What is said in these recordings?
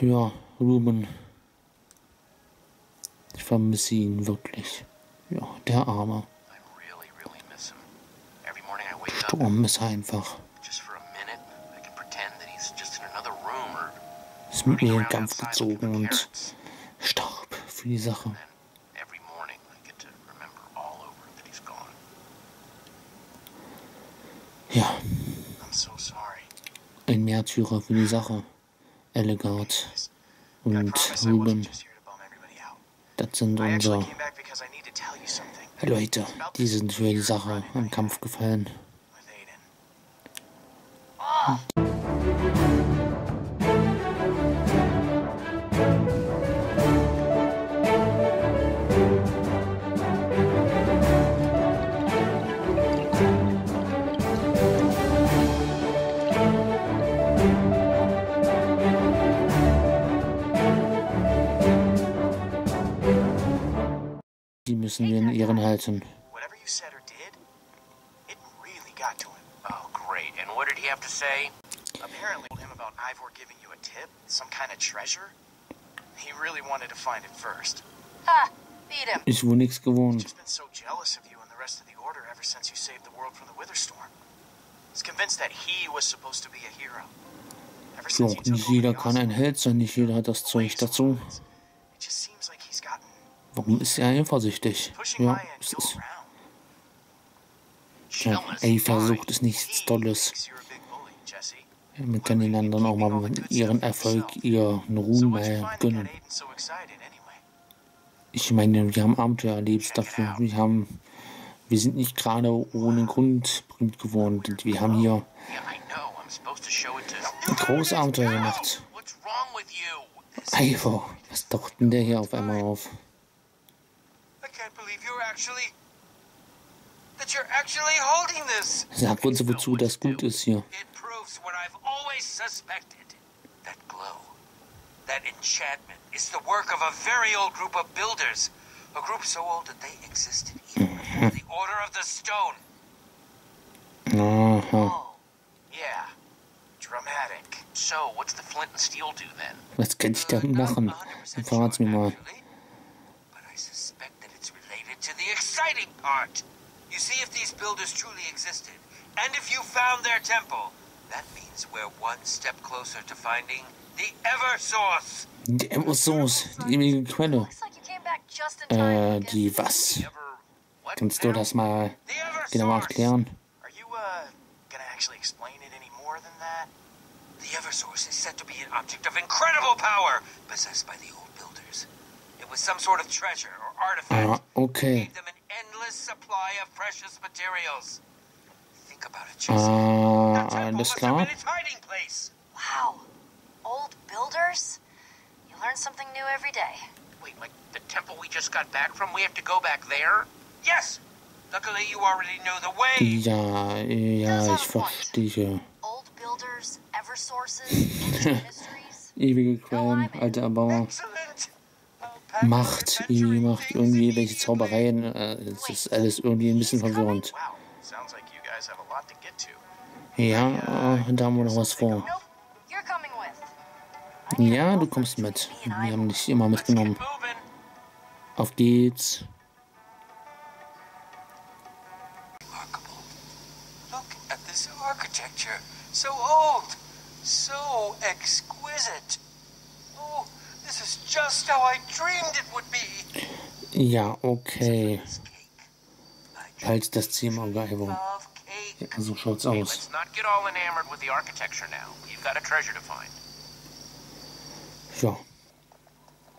Ja, Ruben. Ich vermisse ihn wirklich. Ja, der Arme. Sturm ist einfach. Ist mit mir in Kampf gezogen und starb für die Sache. Ja. Ein Märtyrer für die Sache. Elegard und Ruben. Das sind unsere Leute, die sind für die Sache im Kampf gefallen. Supposed to be a hero. Ever Ja, since you took nicht over jeder the kann ein Held sein, nicht jeder hat das Zeug dazu. It just seems Warum ist er eifersüchtig? Ja, es ist, ja, Eifersucht ist nichts Tolles. Man kann den anderen auch mal ihren Erfolg, ihren Ruhm finding gönnen. Ich meine, wir haben Abenteuer erlebt dafür. Wir haben, wir sind nicht gerade ohne Grund berühmt geworden. Und Wir haben hier ein großes Abenteuer gemacht. Ivor, was taucht denn der hier auf einmal auf? I can't believe you're actually that you're actually holding this. Sag uns, wozu das gut ist hier. It proves what I've always suspected. That glow, that enchantment is the work of a very old group of builders. A group so old that they existed even before the Order of the Stone. Aha. Oh, yeah. Dramatic. So, what's the flint and steel do then? Was kann ich da machen? Verrat's mir mal. To the exciting part. You see, if these builders truly existed, and if you found their temple, that means we're one step closer to finding the Eversource. Die Eversource, die ewige Quelle. Looks like you came back just in time. Äh, die was? The Ever... What Kannst du now? das mal The genauer Eversource. erklären? Are you, uh, gonna actually explain it any more than that? The Eversource is said to be an object of incredible power, possessed by the old builders. It was some sort of treasure or artifact. Ah, okay. Gave them an endless supply of precious materials. Think about it, Jesse. Ah, That temple alles must have been its hiding place. Wow. Old builders? You learn something new every day. Wait, like the temple we just got back from? We have to go back there? Yes! Luckily, you already know the way. Ja, ja, ich verstehe. Old builders, ever sources, ancient mysteries. Ewige Quellen, alte Erbauer, Excellent! Macht, and Macht, irgendwie welche. Zaubereien. Äh, es ist alles irgendwie ein bisschen verwirrend. Ja, da haben wir noch was vor. Ja, du kommst mit. Wir haben dich immer mitgenommen. Auf geht's. So old. So exquisite. Just how I dreamed it would be. Ja, okay. I Halt das Ziel im Auge, Ivo. love cake. Ja, so schaut's aus. let's not get all enamored with the architecture now. You've got a treasure to find. Ja.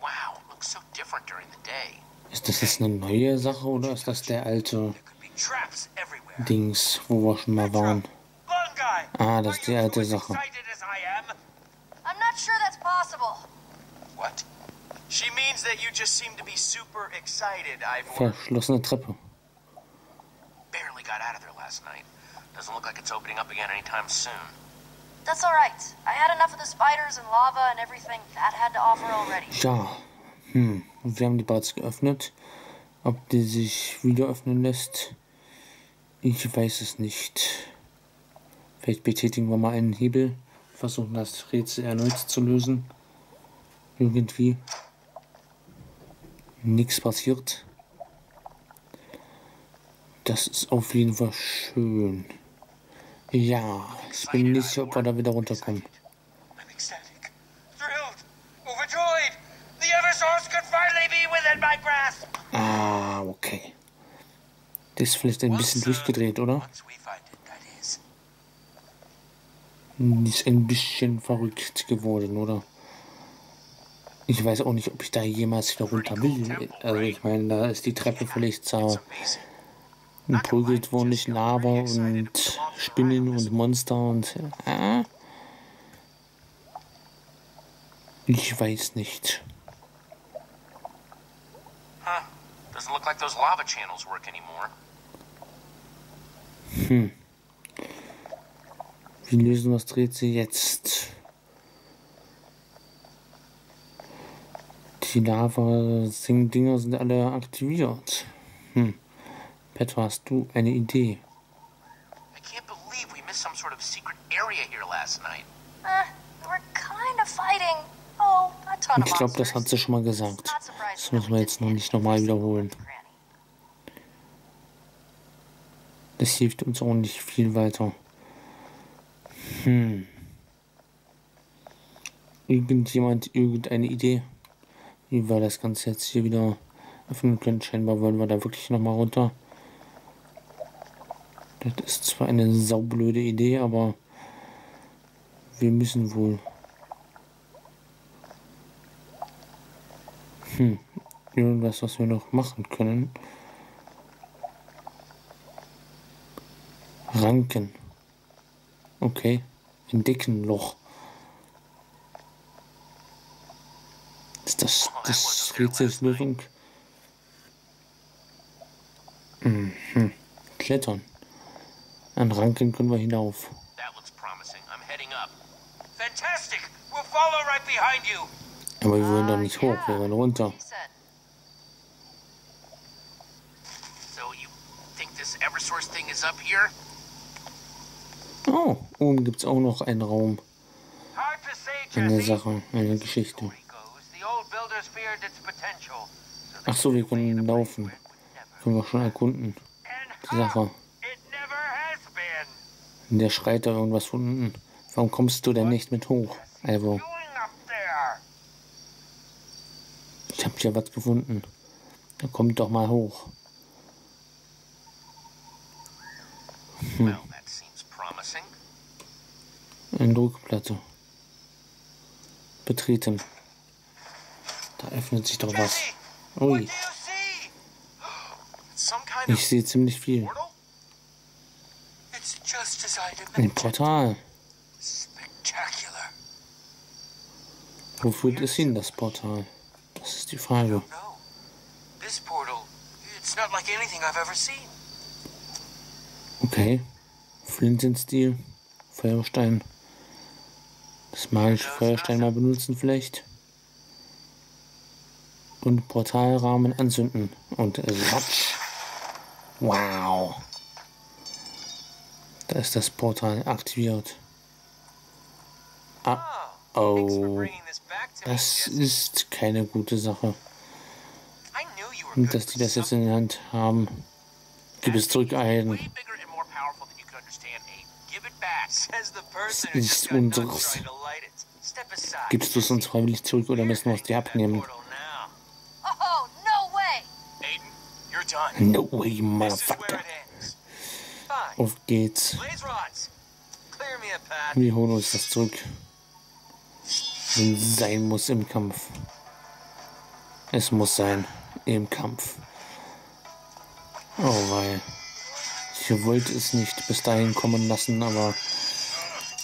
Wow, it looks so different during the day. Ist das jetzt eine neue Sache oder ist das der alte. Dings, wo wir schon mal waren? Ah, das ist die alte Sache. I'm not sure that's possible. What? Verschlossene Treppe. Barely got out of there last night. Doesn't look like it's opening up again anytime soon. That's alright. I had enough of the spiders and lava and everything that had to offer already. Ja. Hm. Und wir haben die bereits geöffnet. Ob die sich wieder öffnen lässt, ich weiß es nicht. Vielleicht betätigen wir mal einen Hebel, versuchen das Rätsel erneut zu lösen. irgendwie nichts passiert. Das ist auf jeden Fall schön. Ja, ich bin nicht sicher, ob wir da wieder runterkommen. Ah, okay. Das ist vielleicht ein bisschen durchgedreht, oder? That is. Ist ein bisschen verrückt geworden, oder? Ich weiß auch nicht, ob ich da jemals wieder runter will. Also ich meine, da ist die Treppe vielleicht Amazing. zerprügelt worden durch Lava und Spinnen und Monster und... Äh, ich weiß nicht. Huh. Doesn't look like those lava channels work anymore. Wie lösen wir das Rätsel jetzt? Die Lava-Dinger sind alle aktiviert. Hm. Petro, hast du eine Idee? I can't believe we missed some sort of secret area here last night. We were kind of fighting. Oh, a ton of Ich glaube, das hat sie schon mal gesagt. Das müssen wir we jetzt noch nicht nochmal wiederholen. Das hilft uns auch nicht viel weiter. Hm. Irgendjemand, irgendeine Idee, wie wir das Ganze jetzt hier wieder öffnen können? Scheinbar wollen wir da wirklich nochmal runter. Das ist zwar eine saublöde Idee, aber wir müssen wohl. Hm. Irgendwas, was wir noch machen können. Ranken. Okay. Ein Deckenloch. Ist das das Rätselslösung? Mhm. Klettern. An Ranken können wir hinauf. Aber wir wollen da nicht hoch, wir wollen runter. he said. So you think this Eversource thing is up here? Oh, oben gibt es auch noch einen Raum. Eine. Sache, eine Geschichte. Ach so, wir können laufen. Können wir schon erkunden. Die Sache. Der schreit da irgendwas von unten. Warum kommst du denn nicht mit hoch? Also, there. ich hab hier was gefunden. Da kommt doch mal hoch. Promising. Eine Druckplatte. Betreten. Da öffnet sich doch was. Ui, ich sehe ziemlich viel. Ein. Portal. Wo führt es hin, das Portal? Das ist die Frage. Okay. Flintenstil. Feuerstein. Das magische Feuerstein mal benutzen vielleicht. Und Portalrahmen anzünden. Und ratsch. Wow. Da ist das Portal aktiviert. Ah, oh. Das ist keine gute Sache. Und dass die das jetzt in der Hand haben. Gib es zurück, Aiden. Who ist unseres. Gibst du es uns freiwillig zurück oder müssen wir es dir abnehmen? Portal now. Oh, no way! Aiden, you're done. No way, Motherfucker. Auf geht's. Wir holen uns das zurück. Sein muss im Kampf. Es muss sein im Kampf. Oh weil. Ich wollte es nicht bis dahin kommen lassen, aber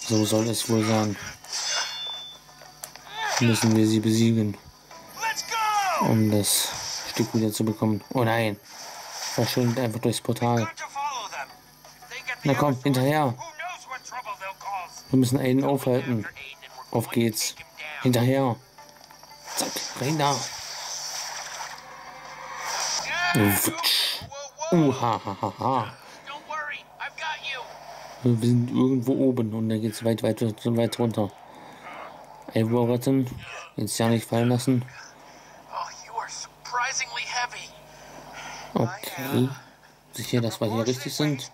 so soll es wohl sein. Müssen wir sie besiegen, um das Stück wieder zu bekommen. Oh nein. Verschwindet einfach durchs Portal. Na komm, hinterher. Wir müssen Aiden aufhalten. Auf geht's. Hinterher. Zack, rein da. Uhahaha. Wir sind irgendwo oben und dann geht's weit, weit, weit runter. Ivor retten. Jetzt ja nicht fallen lassen. Oh, you are surprisingly heavy. Okay. Sicher, dass wir hier richtig sind?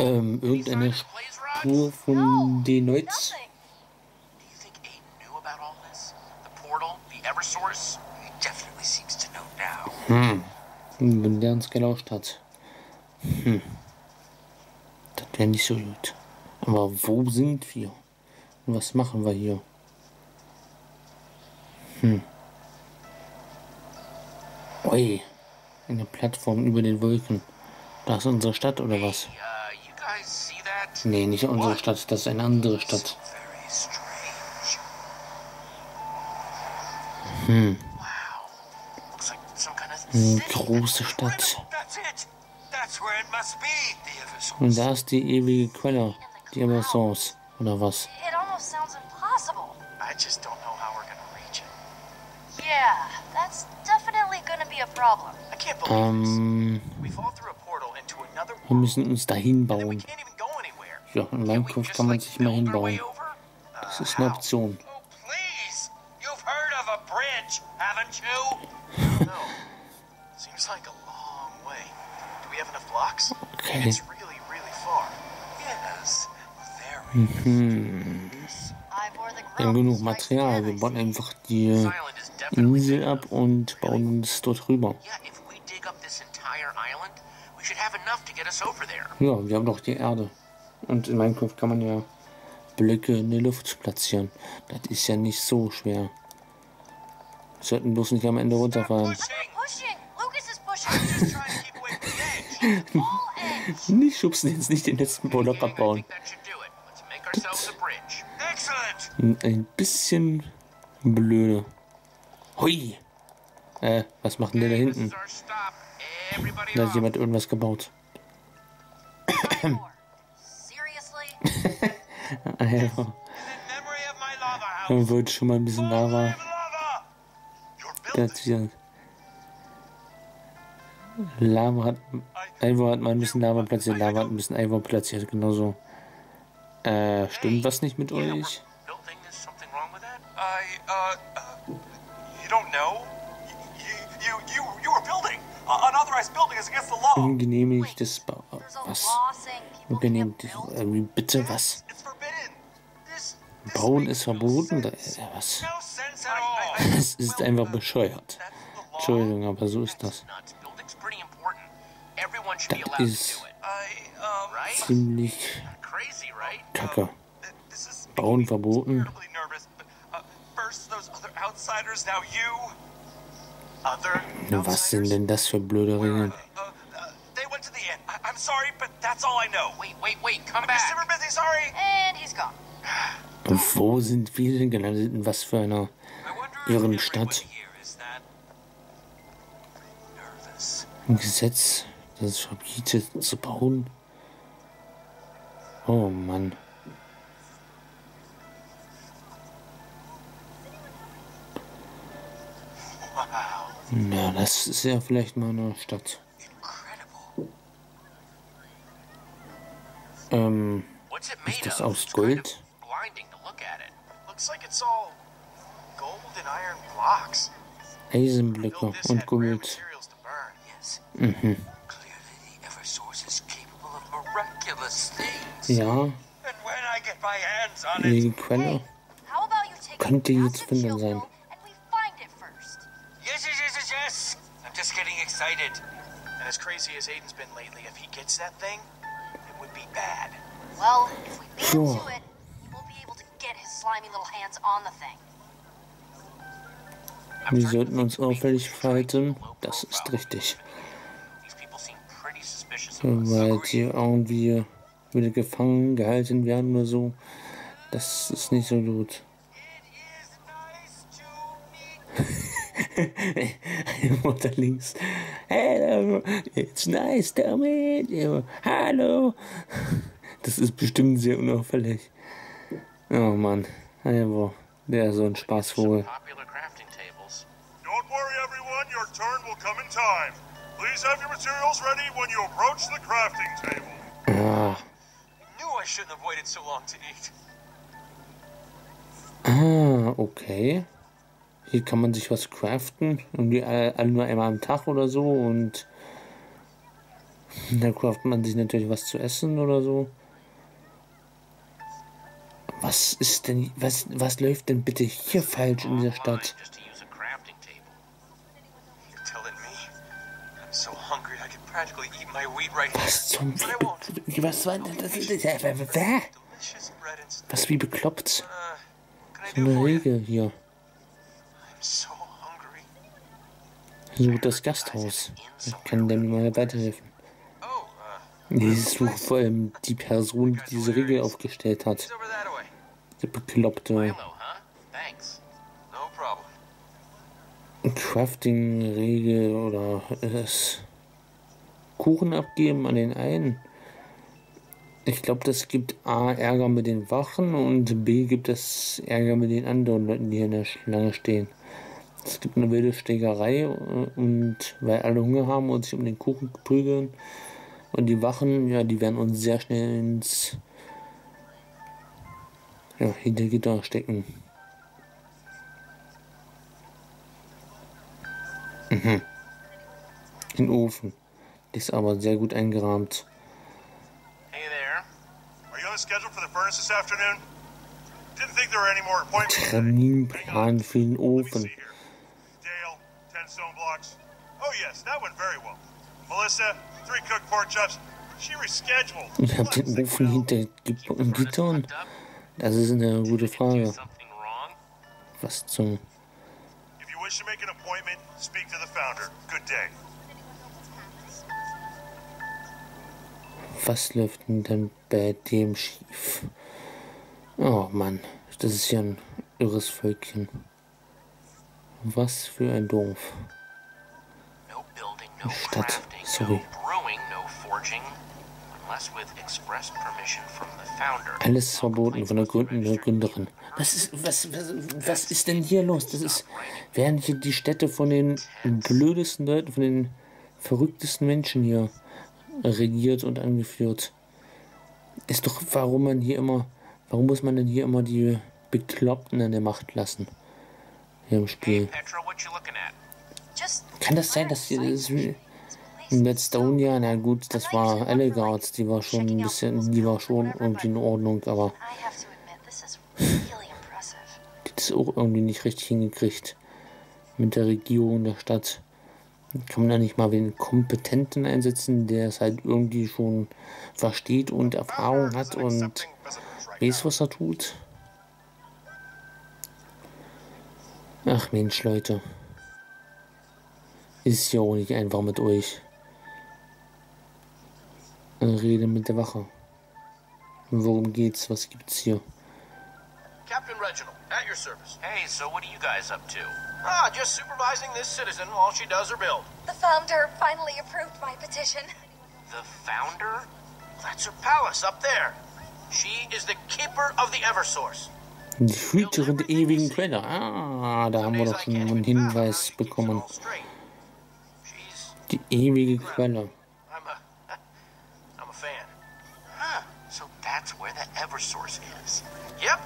Ähm, irgendeine? Spur von den now. Hm. Wenn der uns gelauscht hat. Hm. Das wäre nicht so gut. Aber wo sind wir? Und was machen wir hier? Hm. Ui. Eine Plattform über den Wolken. Das ist unsere Stadt oder was? Uh? Nee, nicht unsere Stadt, das ist eine andere Stadt. Of Eine große Stadt. Und da ist die ewige Quelle. Die Eversource. Oder was? Yeah, that's definitely gonna be a problem. I can't believe Ähm, this. We fall through a portal into another wir world, müssen uns dahin bauen. can't even go anywhere. Ja, in Minecraft kann man sich mal hinbauen. over? Das ist eine Option. Oh? Okay. Hm. The Wir haben genug Material. Wir bauen einfach die Insel ab und bauen uns dort rüber. Ja, wir haben doch die Erde. Und in Minecraft kann man ja Blöcke in die Luft platzieren. Das ist ja nicht so schwer. Wir sollten bloß nicht am Ende runterfallen. Nicht schubsen, jetzt nicht den letzten Block abbauen. Excellent. Ein bisschen blöde. Hui! Äh, was macht denn der da hinten? Da hat jemand irgendwas gebaut. Ah, ja. Man wollte schon mal ein bisschen Lava building. platzieren. Lava hat. Ivor hat mal ein bisschen Lava platziert. Lava hat ein bisschen Ivor platziert. Genauso. Äh, stimmt was nicht mit euch? Ungenehmigtes Bau. There's a Was? Ungenehmigtes. Äh, bitte was? Bauen ist no verboten? Da, äh, was? At all. Das ist einfach bescheuert. The law. Entschuldigung, aber so ist das. Das ist ziemlich kacke. Bauen verboten. Was sind denn das für blöde Regeln? Uh, uh, I'm sorry, but that's all I know. Wait, wait, wait. Come I'm back. super busy. Sorry. And he's gone. Und wo sind wir denn gelandet? In was für einer I wonder if Ihren everyone Stadt. nervous. Gesetz, das es verbietet zu bauen? Oh Mann. Na, das ist ja vielleicht mal eine Stadt. Incredible. Ähm, What's it made ist das aus Gold? Eisenblöcke und Gold. Mhm. Clearly, the Eversource is capable of miraculous excited. And as crazy as Aiden's been lately, if he gets that thing, it would be bad. Well, if we beat him to it, he won't be able to get his slimy little hands on the thing. Wir sollten uns auffällig verhalten. Das ist richtig. These people seem pretty suspicious of us. Weil sie irgendwie wieder gefangen gehalten werden oder so. Das ist nicht so gut. It is nice to meet Mutter links. Hello, it's nice to meet you. Hallo. Das ist bestimmt sehr unauffällig. Oh Mann. Also, der ist so ein Spaßvogel. Don't worry, everyone. Your turn will come in time. Please have your materials ready when you approach the crafting table. Ah, shouldn't have waited so long to eat. Ah, okay. Hier kann man sich was craften. Irgendwie alle, nur einmal am Tag oder so. Und da craftet man sich natürlich was zu essen oder so. Was ist denn, was, was läuft denn bitte hier falsch in dieser Stadt? Was zum, was war denn das? Was wie bekloppt? Uh, So eine? Regel hier. So das Gasthaus. Ich kann dem mal weiterhelfen. Oh, uh, Dieses sucht vor allem die Person, die diese Regel aufgestellt hat. Der bekloppte. Crafting-Regel oder das Kuchen abgeben an den einen. Ich glaube, das gibt A Ärger mit den Wachen und B gibt es Ärger mit den anderen Leuten, die hier in der Schlange stehen. Es gibt eine wilde Stegerei äh, und weil alle Hunger haben und sich um den Kuchen prügeln. Und die Wachen, ja, die werden uns sehr schnell ins ja, hinter Gitter stecken. Mhm. In den Ofen. Ist aber sehr gut eingerahmt. Hey there. Are you on the schedule for the furnace this afternoon? Didn't think there were any more appointments. Terminplan für den Ofen. Here. Dale, 10 stone blocks. Oh, yes, that went very well. Melissa, three cooked pork chops. She rescheduled. Ich hab den Ofen hinter Gi- Gittern. Das ist eine gute Frage. Was zum. If you wish to make an appointment, speak to the founder. Good day. Was läuft denn dann bei dem schief? Oh Mann, das ist ja ein irres Völkchen. Was für ein no Stadt, sorry. Alles verboten von der Gründen der Gründerin. Was ist, was, was, was ist denn hier los? Das ist, werden hier die Städte von den blödesten Leuten, von den verrücktesten Menschen hier regiert und angeführt. Ist doch, warum man hier immer, warum muss man denn hier immer die Bekloppten an der Macht lassen? Hier im Spiel. Kann das sein, dass hier das ist, in Redstone, ja, na gut, das war Elegard, die war schon ein bisschen, die war schon irgendwie in Ordnung, aber die hat es auch irgendwie nicht richtig hingekriegt mit der Regierung der Stadt. Kann man da nicht mal den Kompetenten einsetzen, der es halt irgendwie schon versteht und Erfahrung hat und weiß, was er tut? Ach Mensch, Leute. Ist ja auch nicht einfach mit euch. Rede mit der Wache. Worum geht's? Was gibt's hier? Captain Reginald, at your service. Hey, so what are you guys up to? Ah, just supervising this citizen while she does her build. The founder finally approved my petition. The founder? That's her palace up there. She is the keeper of the Eversource. Die Hüterin der ewigen Quelle. Ah, da haben wir doch schon einen Hinweis bekommen. Die ewige Quelle. I'm a I'm a fan. Huh. So that's where the Eversource is. Yep.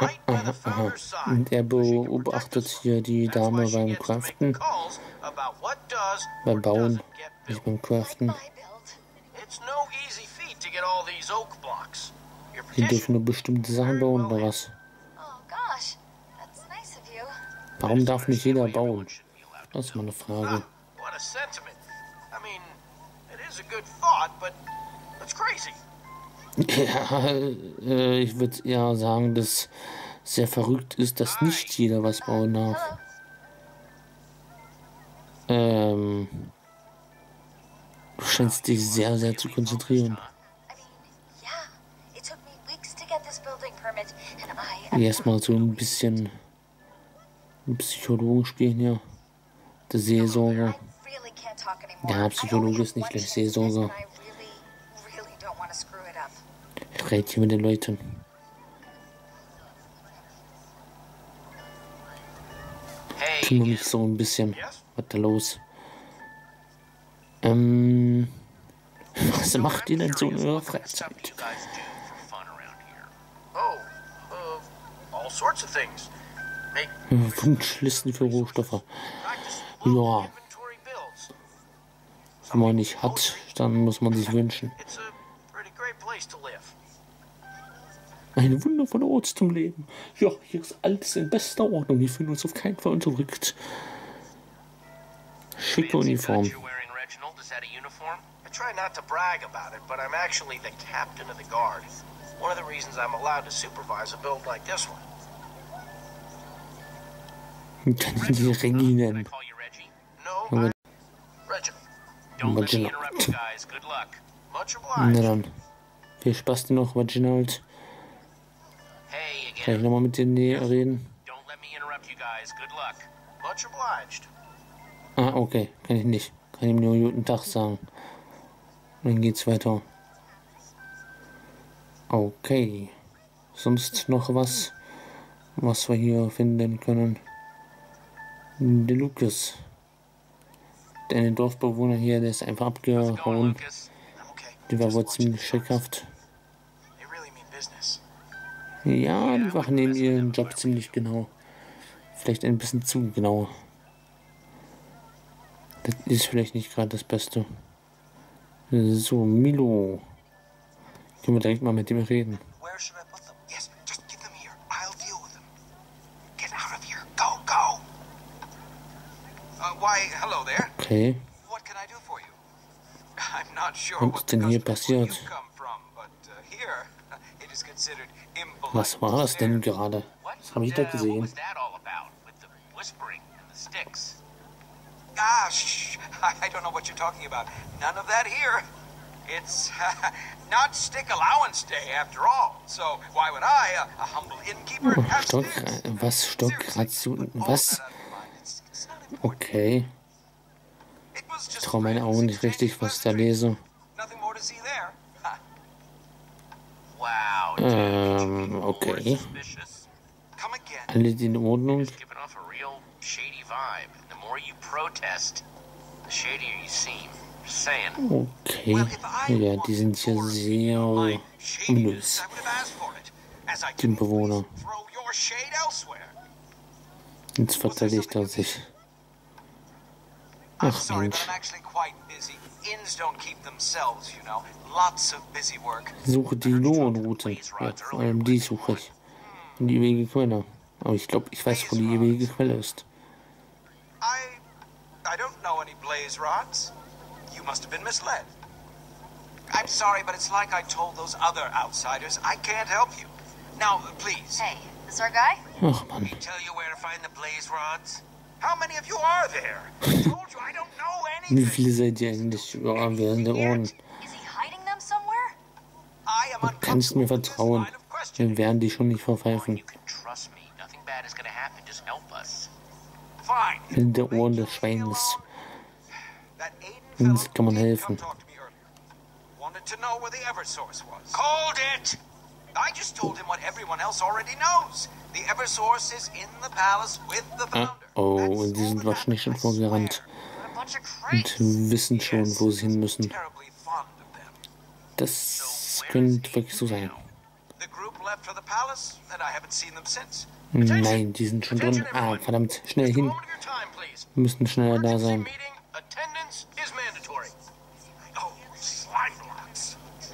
Right by the founder's side. Und er beobachtet hier die Dame beim Craften, beim Bauen, nicht beim Craften. Sie dürfen nur bestimmte Sachen bauen oder was? Oh gosh, that's nice of you. Warum darf nicht jeder bauen? Das ist mal eine Frage. Ja, äh, ich würde eher sagen, dass sehr verrückt ist, dass nicht jeder was bauen darf. Ähm, du scheinst dich sehr, sehr zu konzentrieren. Erstmal so ein bisschen Psychologen spielen hier. Der Seelsorger. Ja, I Psychologe ist nicht gleich Seelsorger. Ich rede hier mit den Leuten. Hey, Kümmere mich so ein bisschen. Was da los? Ähm. Was macht ihr denn so in eurer Freizeit? for fun all sorts of things. Wunschlisten für Rohstoffe. Ja. Wenn man nicht hat, dann muss man sich wünschen. It's a pretty great place to live. Eine wundervolle Ort zum Leben. Ja, hier ist alles in bester Ordnung. Wir fühlen uns auf keinen Fall unterdrückt. Schicke uniform? I try not to brag about it, but I'm actually the captain of the guard. One of the reasons I'm allowed to supervise a build like this one. interrupt you guys. Good luck. Much Na dann. Viel Spaß dir noch, Reginald. Hey Kann ich nochmal mit dir näher reden? Ah, okay. Kann ich nicht. Kann ihm nur guten Tag sagen. Dann geht's weiter. Okay. Sonst noch was, was wir hier finden können? Der Lukas. Der Dorfbewohner hier, der ist einfach abgehauen. Lucas? Der war wohl ziemlich schreckhaft. Ja, die machen nehmen ihren Job ziemlich genau. Vielleicht ein bisschen zu genau. Das ist vielleicht nicht gerade das Beste. So, Milo. Können wir direkt mal mit dem reden. Where should I put them? Yes, just get them here. I'll deal with them. Get out of here. Go, go. Uh, why, hello there. Okay. What can I do for you? I'm not sure Was ist denn hier passiert? you come from, but uh, here it is considered impolite. Was war das denn gerade? Was habe ich da Uh, gesehen? sticks? Ah. I don't know what you're talking about. None of that here. It's not stick allowance day after all. So why would I, a, a humble innkeeper, Oh, Stock, was? Stockration? Was? that out of mind. It's- it's not important. Okay. Ich traue meinen Augen nicht richtig, was ich da lese. Ähm, okay. Alles in Ordnung? Okay. Ja, die sind hier sehr ominös. Die Bewohner. Jetzt verteidigt er sich. I'm Ach sorry, Mensch. but I'm actually quite busy. Inns don't keep themselves, you know. Lots of busy work. Suche die Lohnroute. Ja, vor allem die suche ich. Und die ewige Quelle. Aber ich glaube, ich weiß, wo die ewige Quelle ist. I I don't know any blaze rods. You must have been misled. I'm sorry, but it's like I told those other outsiders. I can't help you. Now, please. Hey, this our guy? Ach man. Tell you where to find the blaze rods? How many of you are there? I told you I don't know Wie viele seid ihr eigentlich? Während der Ohren. Is he hiding them somewhere? I am Du kannst mir vertrauen. Wir werden die schon nicht verpfeifen. In der Ohren des Schweins. Uns kann man helfen. Called it! I just told him what everyone else already knows. The Eversource is in the palace with the Ah, founder. oh, und die sind wahrscheinlich schon vorgerannt. Und wissen schon, wo sie hin müssen. Das könnte wirklich so sein. Nein, die sind schon drin. Ah, verdammt, schnell hin. Wir müssen schneller da sein. Oh.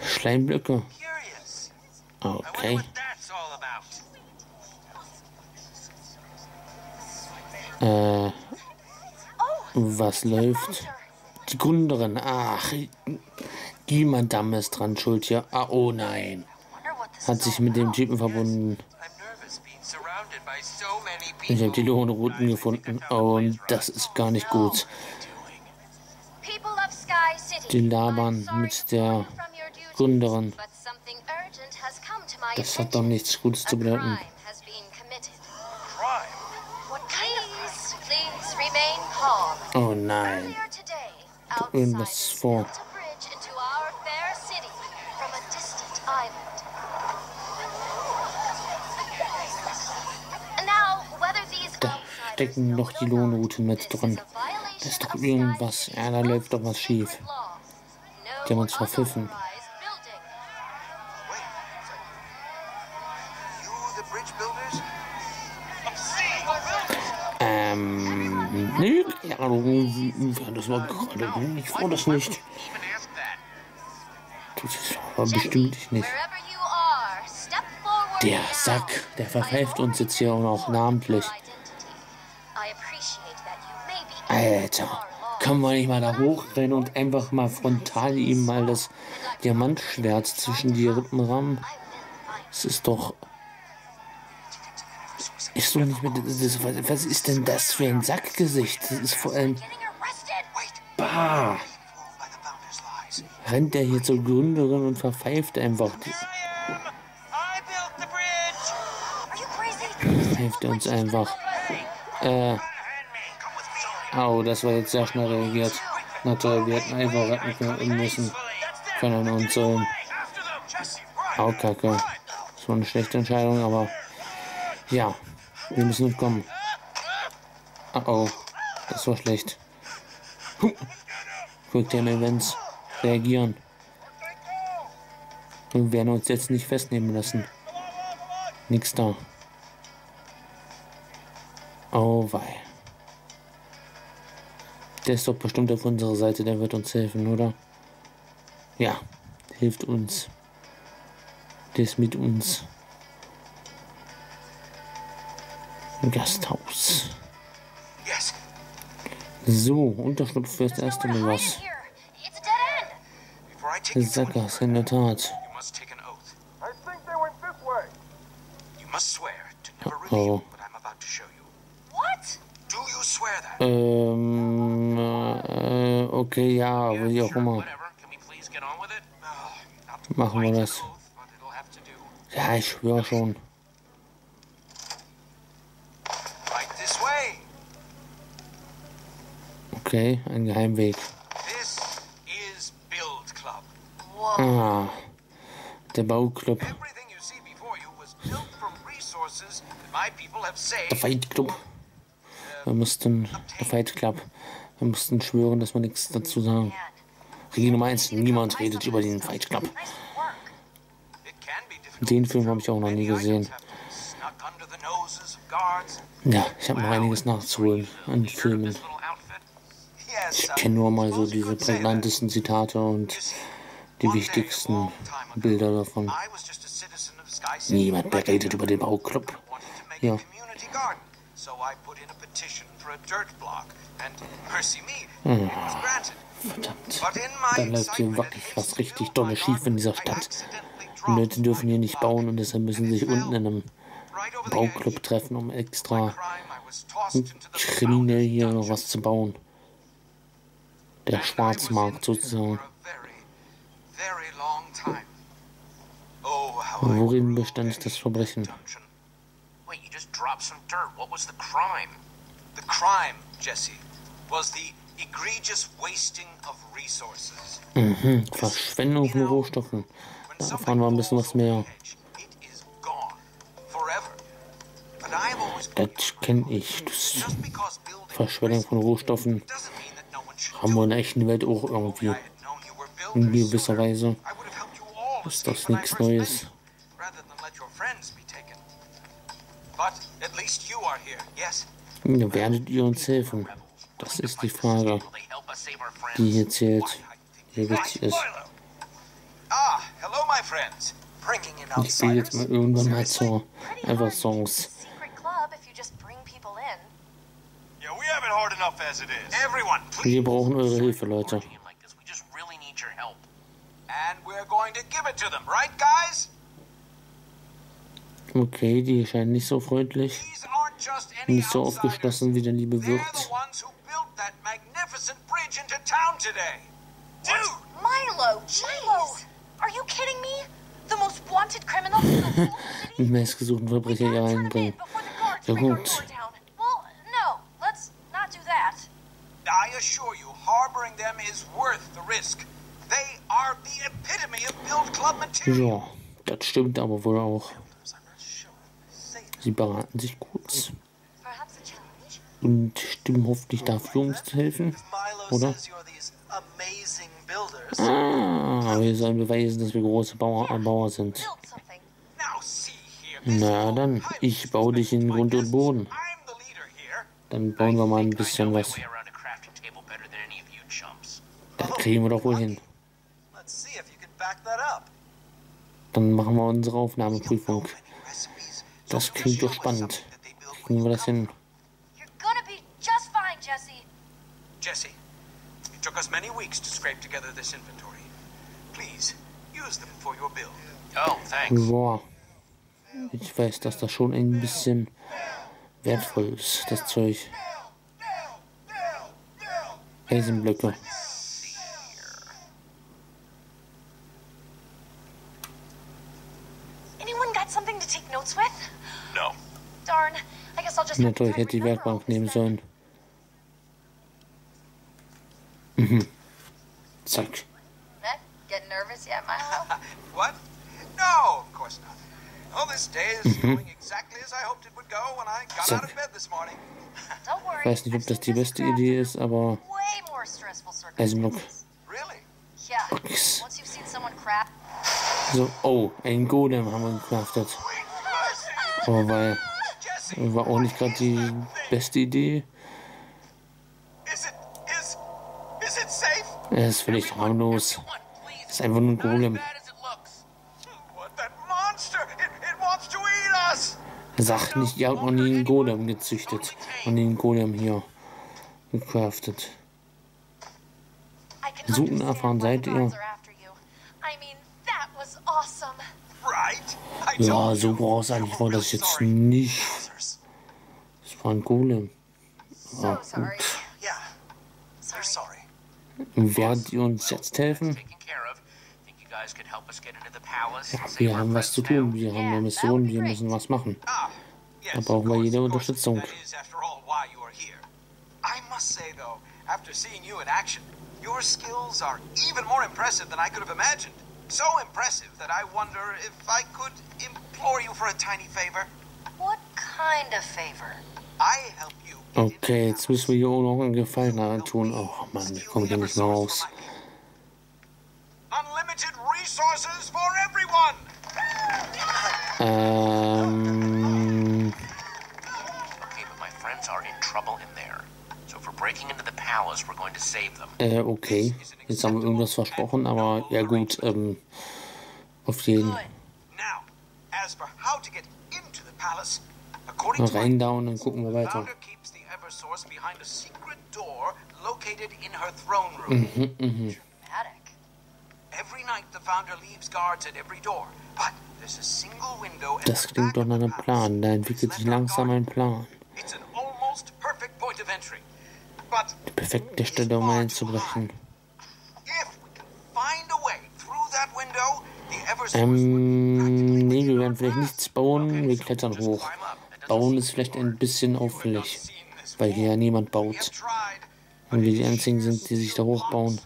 Schleimblöcke. Okay. Äh, Oh, was läuft? Die Gründerin. Ach, die Madame ist dran schuld hier. Ah, oh nein. Hat sich mit dem. Typen verbunden. Ich habe die people. Lohnrouten gefunden. Und das ist gar nicht gut. Die labern mit der Gründerin. Das hat doch nichts Gutes zu bedeuten. Oh nein. Irgendwas vor. Da stecken noch die Lohnrouten mit drin. Da ist doch irgendwas. Ja, da läuft doch was schief. Die haben uns verpfiffen. Ja, ja, das war gerade. Ich war das nicht. Das war bestimmt nicht. Der. Sack, der verpfeift uns jetzt hier auch noch namentlich. Alter, können wir nicht mal da hochrennen und einfach mal frontal ihm mal das Diamantschwert zwischen die Rippen rammen? Das ist doch. Ist doch nicht das, was- ist denn das für ein Sackgesicht? Das ist vor allem. Bah! Rennt der hier zur Gründerin und verpfeift einfach. Verpfeift er uns einfach. Äh. Au, das war jetzt sehr schnell reagiert. Na toll, wir hätten einfach retten können müssen. Können und sollen. Au, Kacke. Das war eine schlechte Entscheidung, aber. Ja, wir müssen entkommen. Oh, oh. Das war schlecht. Huh. Quicktime Events. Reagieren. Wir werden uns jetzt nicht festnehmen lassen. Nix da. Oh wei. Der ist doch bestimmt auf unserer Seite, der wird uns helfen, oder? Ja, hilft uns. Der ist mit uns. Gasthaus. Yes, So, Unterschlupf fürs erste Mal was. Sackers, in der Tat. That? Ähm, äh, okay, ja, wie auch immer. Machen wir das. Ja, ich schwör schon. Right this way. Okay, ein Geheimweg. This is Build Club. Ah, der Bauclub. Everything you see before you was built from resources that my people have saved. Der Fight Club. Wir mussten, der Fight Club. Wir mussten schwören, dass wir nichts dazu sagen. Regel Nummer 1, niemand redet über den Fight Club. Den to Film habe ich auch noch nie gesehen. Ja, ich habe noch einiges nachzuholen an Filmen. This little outfit. Yes, Ich kenne nur mal so diese prägnantesten Zitate und die wichtigsten Bilder davon. Niemand mehr like redet you. über den Bauclub. Ja. Verdammt. But in my Da läuft hier wirklich was richtig to build dolle my schief in dieser Stadt. Die Leute dürfen hier nicht bauen und deshalb müssen and sich unten in einem Bauclub treffen, um extra kriminell hier noch was zu bauen. Der Schwarzmarkt sozusagen. Worin bestand das Verbrechen? Mhm, Verschwendung von Rohstoffen. Da erfahren wir ein bisschen was mehr. Das kenne ich. Das Verschwendung von Rohstoffen haben wir in der echten Welt auch irgendwie. In gewisser Weise. Ist das nichts Neues. Ja, werdet ihr uns helfen? Das ist die Frage, die hier zählt, die wichtig ist. Ich spiele jetzt mal irgendwann mal zur Pretty einfach hard to keep Songs. a secret club if you just bring people in. Yeah, we have it hard enough as it is. Everyone, please. Wir brauchen eure Hilfe, Leute. Okay, die scheinen nicht so freundlich, nicht so aufgeschlossen wie der liebe today. Dude! Milo, jeez! Are you kidding me? The most wanted criminal meistgesuchten Verbrecher hier reinbringen. Ja gut, Well, no, let's not do that. I assure you, harboring them is worth the risk. They are the epitome of Build Club material. ja, das stimmt aber wohl auch. Sie beraten sich kurz und stimmen hoffentlich dafür, uns zu helfen. Oder? Ah, wir sollen beweisen, dass wir große Bauer, Bauer sind. Na dann, ich baue dich in Grund und Boden. I'm the leader here. dann bauen wir mal ein bisschen was. Way around a crafting table better than any of you chumps. Das kriegen wir doch wohl hin. Let's see if you can back that up. Dann machen wir unsere Aufnahmeprüfung. Das klingt doch spannend. Kriegen wir das hin? Jesse, it took us many weeks to scrape together this inventory. Please, use them for your build. Oh, thanks. Boah. Ich weiß, dass das schon ein bisschen wertvoll ist, das Zeug. Eisenblöcke. Anyone got something to take notes with? No. Darn. I guess I'll just have to Natürlich try to hätte die remember all Werkbank this nehmen then. sollen. Mhm. Zack. Eh? Getting nervous yet, Milo? What? No, of course not. Well, this day is going exactly as I hoped it would go when I got out of bed this morning. Don't worry. Ich weiß nicht, ob das die beste Idee ist, aber Eisenblock. circumstances. Really? Yeah. Box. Once you've seen someone craft. so. Oh, ein Golem haben wir gecraftet. Aber weil war auch nicht gerade die beste Idee. Er ist völlig harmlos. Ist einfach nur ein Golem. Sag nicht, ihr habt noch nie einen Golem gezüchtet. Nie einen Golem hier gecraftet. So unerfahren why the seid ihr. guards are after you. I mean, that was awesome. Right? I Ja, so you. großartig war das Really jetzt nicht. Es war ein Golem. Sorry. Werdet ihr uns jetzt helfen? Ja, wir haben was zu tun. Wir haben eine Mission. Wir müssen was machen. Ah. Da brauchen wir jede. Unterstützung. After seeing you in action, your skills are even more impressive than I could have imagined. So impressive that I wonder if I could implore you for a tiny favor. What kind of favor? I help you. Okay, jetzt müssen wir hier auch noch einen Gefallen tun. Oh Mann, wir kommen hier nicht mehr raus. Unlimited resources for everyone. Ähm, äh, okay. Jetzt haben wir irgendwas versprochen, aber ja gut, ähm, auf jeden. Good. Now, as for how to get into the palace, according to my Rein da und dann gucken wir The weiter. founder keeps the Eversource behind a secret door located in her throne room. Dramatic. Every night, the founder leaves guards at every door, but there's a single window at Das klingt doch nach einem Plan. Da entwickelt sich langsam ein. Plan. It's an almost perfect point of entry, Die perfekte Stelle, um einzubrechen. Ähm, nee, wir werden vielleicht nichts bauen. Wir klettern hoch. Bauen ist vielleicht ein bisschen auffällig, weil hier ja niemand baut. Und wir die einzigen sind, die sich da hochbauen.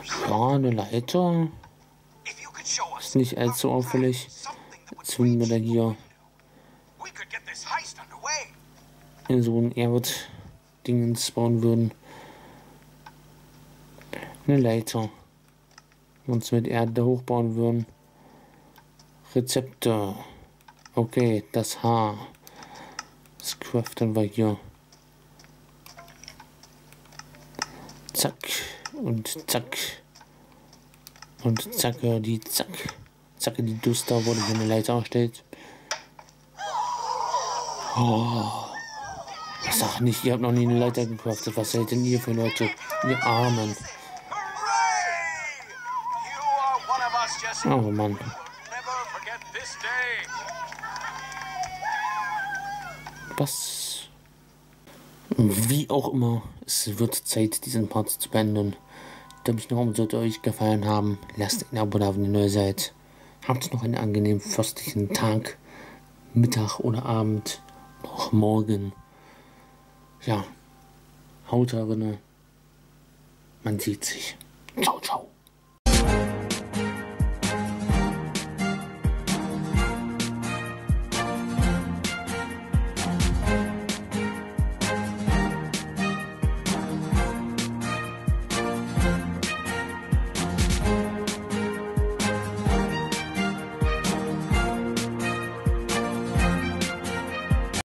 ladders. Ja, eine Leiter. Ist nicht allzu auffällig. Finden wir da hier in so ein Erddingens bauen würden. Eine Leiter. Uns mit Erde hochbauen würden. Rezepte. Okay, das Haar. Das craften wir hier. Zack. Und zack. Und zacke die zack. Zacke die Duster wurde hier eine Leiter erstellt. Sag nicht, ihr habt noch nie eine Leiter gecraftet. Was seid denn ihr für Leute? Ihr Armen. Oh Mann. Was? Wie auch immer, es wird Zeit, diesen Part zu beenden. Noch um sollte euch gefallen haben, lasst ein Abo da, wenn ihr neu seid. Habt noch einen angenehmen fürstlichen Tag, Mittag oder Abend, noch morgen. Ja, haut da rinne. Man sieht sich. Ciao, ciao.